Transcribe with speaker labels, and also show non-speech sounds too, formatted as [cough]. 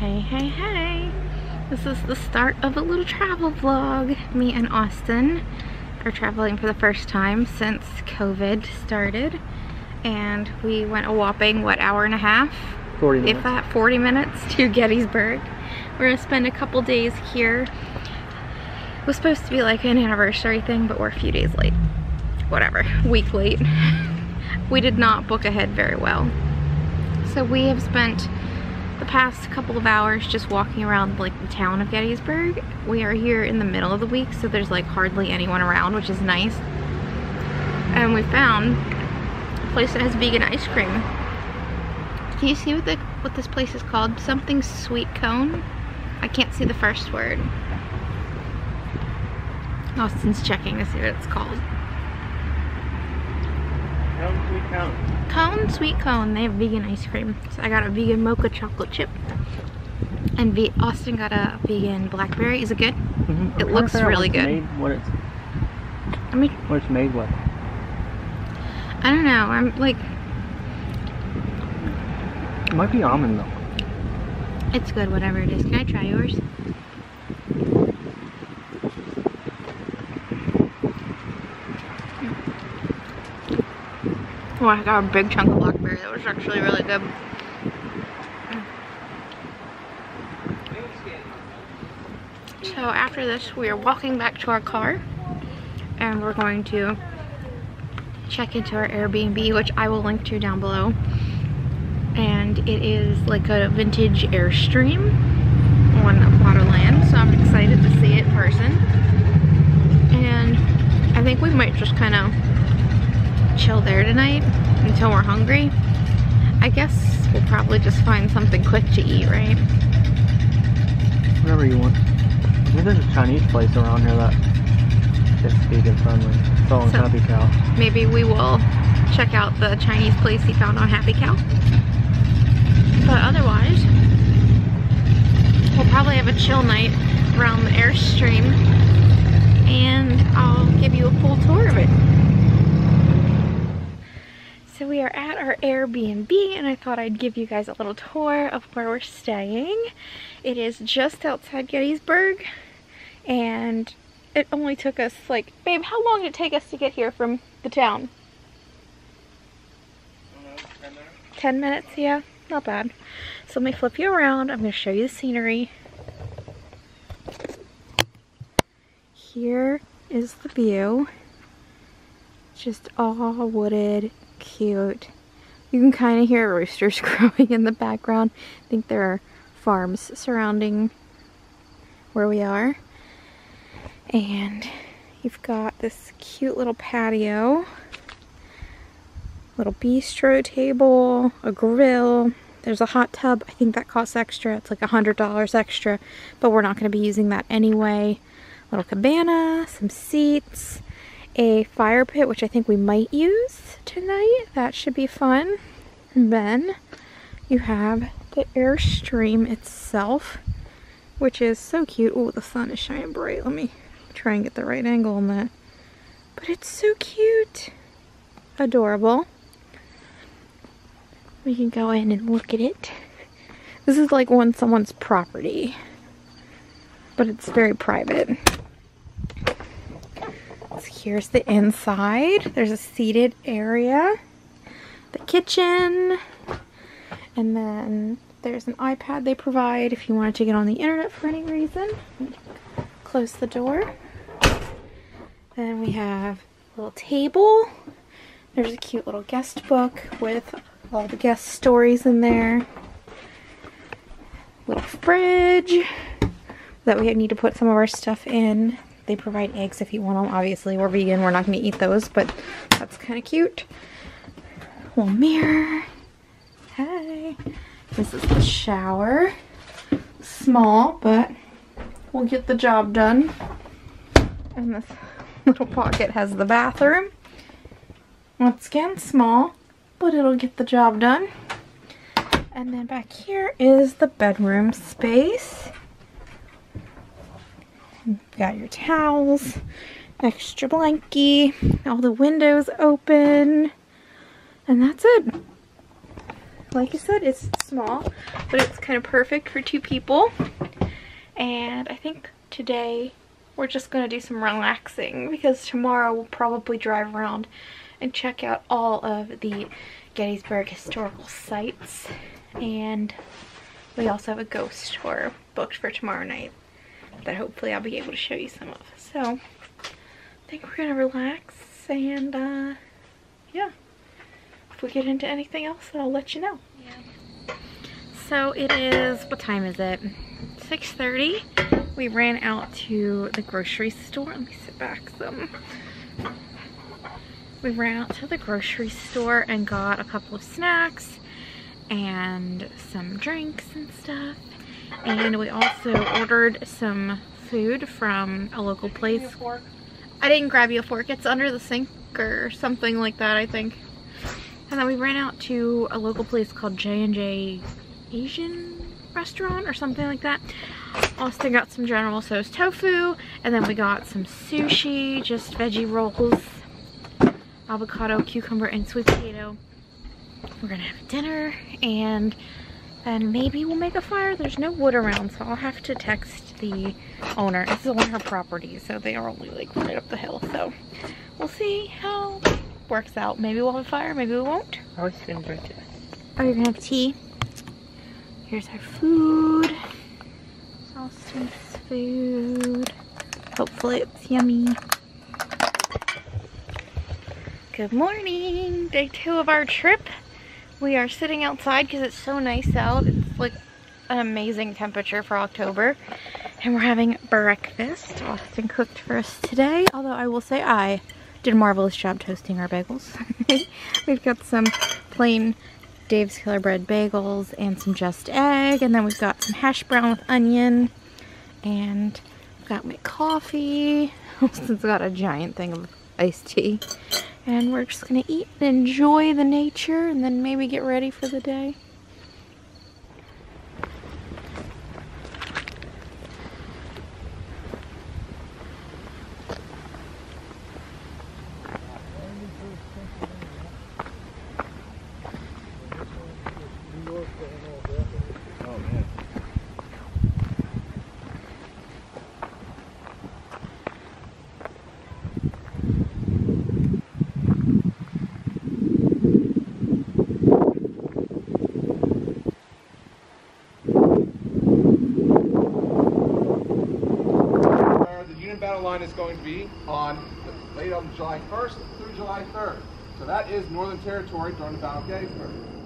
Speaker 1: Hey, hey, hey. This is the start of a little travel vlog. Me and Austin are traveling for the first time since COVID started. And we went a whopping, what, hour and a half?
Speaker 2: 40 minutes.
Speaker 1: If that, 40 minutes to Gettysburg. We're gonna spend a couple days here. It was supposed to be like an anniversary thing, but we're a few days late. Whatever, week late. [laughs] we did not book ahead very well. So we have spent the past couple of hours just walking around like the town of Gettysburg. We are here in the middle of the week, so there's like hardly anyone around, which is nice. And we found a place that has vegan ice cream. Can you see what the what this place is called? Something sweet cone? I can't see the first word. Austin's checking to see what it's called.
Speaker 2: Cone, sweet cone.
Speaker 1: Cone, sweet cone. They have vegan ice cream. So I got a vegan mocha chocolate chip. And v Austin got a vegan blackberry. Is it good?
Speaker 2: Mhm.
Speaker 1: It
Speaker 2: I'm
Speaker 1: looks
Speaker 2: trying to figure out
Speaker 1: really good.
Speaker 2: Made, what it's
Speaker 1: I mean,
Speaker 2: what it's made with.
Speaker 1: I don't know. I'm like,
Speaker 2: It might be almond milk.
Speaker 1: it's good, whatever it is. Can I try yours? Oh, I got a big chunk of blackberry. That was actually really good. So after this, we are walking back to our car and we're going to check into our Airbnb, which I will link to down below. And it is like a vintage Airstream on Waterland, so I'm excited to see it in person. And I think we might just kind of chill there tonight until we're hungry. I guess we'll probably just find something quick to eat, right?
Speaker 2: Whatever you want. I think there's a Chinese place around here that is vegan friendly. It's all
Speaker 1: So-
Speaker 2: Happy Cow.
Speaker 1: Maybe we will check out the Chinese place he found on Happy Cow. But otherwise, we'll probably have a chill night around the Airstream and I'll give you a full tour of it. We are at our Airbnb and I thought I'd give you guys a little tour of where we're staying. It is just outside Gettysburg and it only took us like, babe, how long did it take us to get here from the town? 10 minutes, yeah, not bad. So let me flip you around. I'm going to show you the scenery. Here is the view. Just all wooded, cute. You can kind of hear roosters [laughs] crowing in the background. I think there are farms surrounding where we are. And you've got this cute little patio little bistro table, a grill. There's a hot tub. I think that costs extra. It's like a hundred dollars extra, but we're not going to be using that anyway. Little cabana, some seats, a fire pit, which I think we might use tonight. That should be fun. And then you have the Airstream itself, which is so cute. Oh, the sun is shining bright. Let me try and get the right angle on that. But it's so cute. Adorable. We can go in and look at it. This is like on someone's property, but it's very private. Here's the inside. There's a seated area, the kitchen, and then there's an iPad they provide if you wanted to get on the internet for any reason. Close the door. Then we have a little table. There's a cute little guest book with all the guest stories in there. Little fridge that we need to put some of our stuff in. They provide eggs if you want them. Obviously, we're vegan. We're not going to eat those, but that's kind of cute. Little mirror. Hey. This is the shower. Small, but we'll get the job done. And this [laughs] little pocket has the bathroom. Once again, small, but it'll get the job done. And then back here is the bedroom space. Got your towels, extra blankie, all the windows open, and that's it. like I said, it's small, but it's kind of perfect for two people. And I think today we're just going to do some relaxing because tomorrow we'll probably drive around and check out all of the Gettysburg historical sites. And we also have a ghost tour booked for tomorrow night that hopefully I'll be able to show you some of. So I think we're going to relax and uh, yeah. If we get into anything else, I'll let you know. Yeah. So it is, what time is it? 6.30. We ran out to the grocery store. Let me sit back some. We ran out to the grocery store and got a couple of snacks and some drinks and stuff. And we also ordered some food from a local place. I didn't grab you a fork. It's under the sink or something like that, I think. And then we ran out to a local place called J&J Asian restaurant or something like that. Austin got some General Tso's tofu and then we got some sushi, just veggie rolls, avocado, cucumber, and sweet potato. We're gonna have dinner and then maybe we'll make a fire. There's no wood around, so I'll have to text the owner. This is of her property, so they are only like right up the hill. So we'll see how works out. Maybe we'll have a fire, maybe we won't.
Speaker 2: I was gonna drink it.
Speaker 1: Oh, you're gonna have tea? Here's our food. Austin's food. Hopefully it's yummy. Good morning! Day two of our trip. We are sitting outside because it's so nice out. It's like an amazing temperature for October. And we're having breakfast. Austin cooked for us today. Although I will say I did a marvelous job toasting our bagels. [laughs] we've got some plain Dave's Killer Bread bagels and some just egg. And then we've got some hash brown with onion. And I've got my coffee. [laughs] Austin's got a giant thing of iced tea. And we're just going to eat and enjoy the nature and then maybe get ready for the day.
Speaker 3: Is going to be on late on July 1st through July 3rd. So that is Northern Territory during the Battle of Gettysburg.